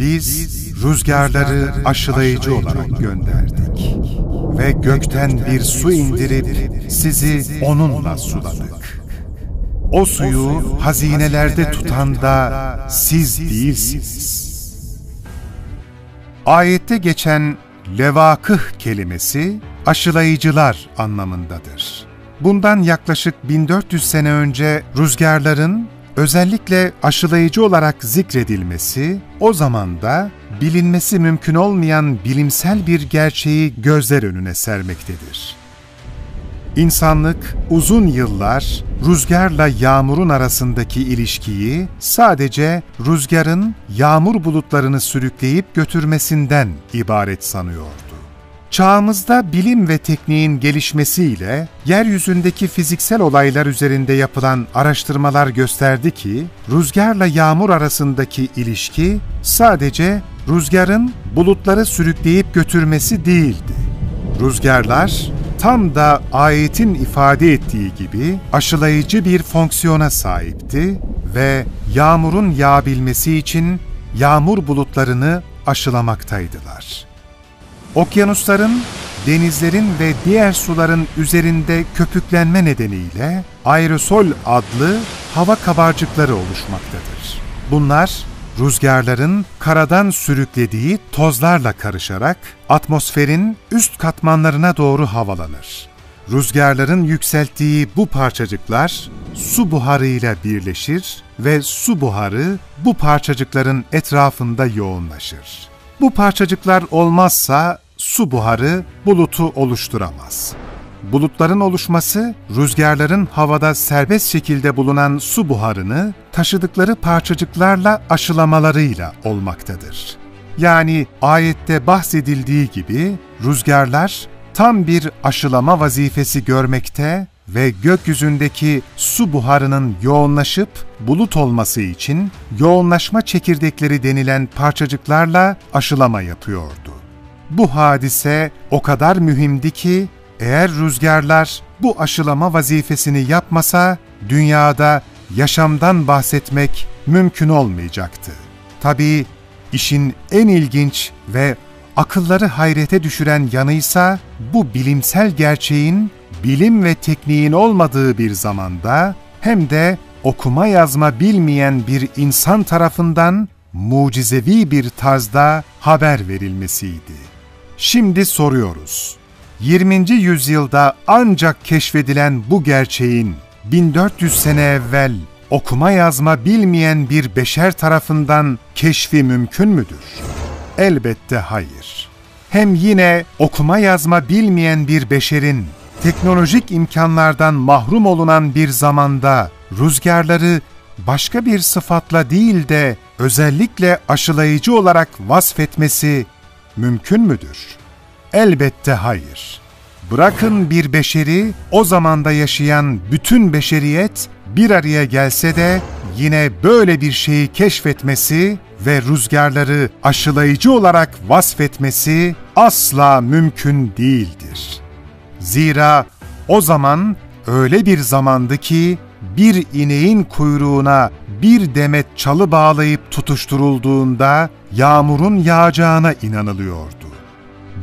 Biz rüzgarları aşılayıcı olarak gönderdik ve gökten bir su indirip sizi onunla suladık. O suyu hazinelerde tutan da siz değilsiniz. Ayette geçen levakıh kelimesi aşılayıcılar anlamındadır. Bundan yaklaşık 1400 sene önce rüzgarların özellikle aşılayıcı olarak zikredilmesi, o zaman da bilinmesi mümkün olmayan bilimsel bir gerçeği gözler önüne sermektedir. İnsanlık uzun yıllar rüzgarla yağmurun arasındaki ilişkiyi sadece rüzgarın yağmur bulutlarını sürükleyip götürmesinden ibaret sanıyordu. Çağımızda bilim ve tekniğin gelişmesiyle yeryüzündeki fiziksel olaylar üzerinde yapılan araştırmalar gösterdi ki rüzgarla yağmur arasındaki ilişki sadece rüzgarın bulutları sürükleyip götürmesi değildi. Rüzgarlar tam da ayetin ifade ettiği gibi aşılayıcı bir fonksiyona sahipti ve yağmurun yağabilmesi için yağmur bulutlarını aşılamaktaydılar. Okyanusların, denizlerin ve diğer suların üzerinde köpüklenme nedeniyle aerosol adlı hava kabarcıkları oluşmaktadır. Bunlar rüzgarların karadan sürüklediği tozlarla karışarak atmosferin üst katmanlarına doğru havalanır. Rüzgarların yükselttiği bu parçacıklar su buharıyla birleşir ve su buharı bu parçacıkların etrafında yoğunlaşır. Bu parçacıklar olmazsa su buharı bulutu oluşturamaz. Bulutların oluşması, rüzgarların havada serbest şekilde bulunan su buharını taşıdıkları parçacıklarla aşılamalarıyla olmaktadır. Yani ayette bahsedildiği gibi rüzgarlar tam bir aşılama vazifesi görmekte ve gökyüzündeki su buharının yoğunlaşıp bulut olması için yoğunlaşma çekirdekleri denilen parçacıklarla aşılama yapıyordu. Bu hadise o kadar mühimdi ki eğer rüzgarlar bu aşılama vazifesini yapmasa dünyada yaşamdan bahsetmek mümkün olmayacaktı. Tabii işin en ilginç ve akılları hayrete düşüren yanıysa bu bilimsel gerçeğin bilim ve tekniğin olmadığı bir zamanda hem de okuma yazma bilmeyen bir insan tarafından mucizevi bir tarzda haber verilmesiydi. Şimdi soruyoruz. 20. yüzyılda ancak keşfedilen bu gerçeğin 1400 sene evvel okuma yazma bilmeyen bir beşer tarafından keşfi mümkün müdür? Elbette hayır. Hem yine okuma yazma bilmeyen bir beşerin teknolojik imkanlardan mahrum olunan bir zamanda rüzgarları başka bir sıfatla değil de özellikle aşılayıcı olarak vasfetmesi mümkün müdür? Elbette hayır. Bırakın bir beşeri, o zamanda yaşayan bütün beşeriyet bir araya gelse de yine böyle bir şeyi keşfetmesi ve rüzgarları aşılayıcı olarak vasfetmesi asla mümkün değildir. Zira o zaman öyle bir zamandı ki bir ineğin kuyruğuna bir demet çalı bağlayıp tutuşturulduğunda yağmurun yağacağına inanılıyordu.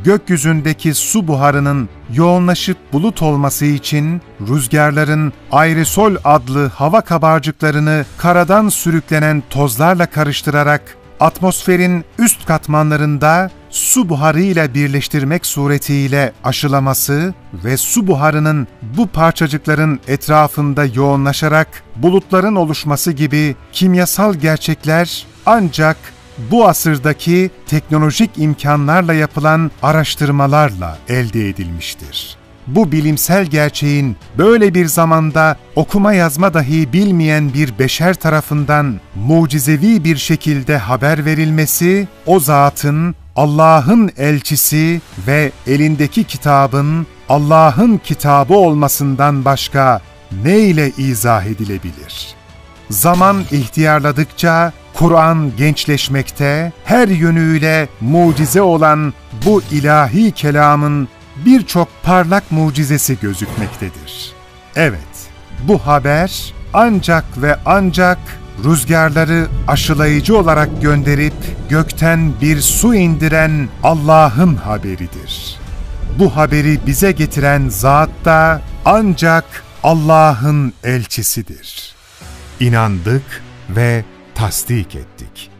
Gökyüzündeki su buharının yoğunlaşıp bulut olması için rüzgarların aerosol adlı hava kabarcıklarını karadan sürüklenen tozlarla karıştırarak atmosferin üst katmanlarında su buharıyla birleştirmek suretiyle aşılaması ve su buharının bu parçacıkların etrafında yoğunlaşarak bulutların oluşması gibi kimyasal gerçekler ancak bu asırdaki teknolojik imkanlarla yapılan araştırmalarla elde edilmiştir. Bu bilimsel gerçeğin böyle bir zamanda okuma yazma dahi bilmeyen bir beşer tarafından mucizevi bir şekilde haber verilmesi, o zatın Allah'ın elçisi ve elindeki kitabın Allah'ın kitabı olmasından başka ne ile izah edilebilir? Zaman ihtiyarladıkça Kur'an gençleşmekte, her yönüyle mucize olan bu ilahi kelamın birçok parlak mucizesi gözükmektedir. Evet, bu haber ancak ve ancak rüzgarları aşılayıcı olarak gönderip gökten bir su indiren Allah'ın haberidir. Bu haberi bize getiren zat da ancak Allah'ın elçisidir. İnandık ve tasdik ettik.''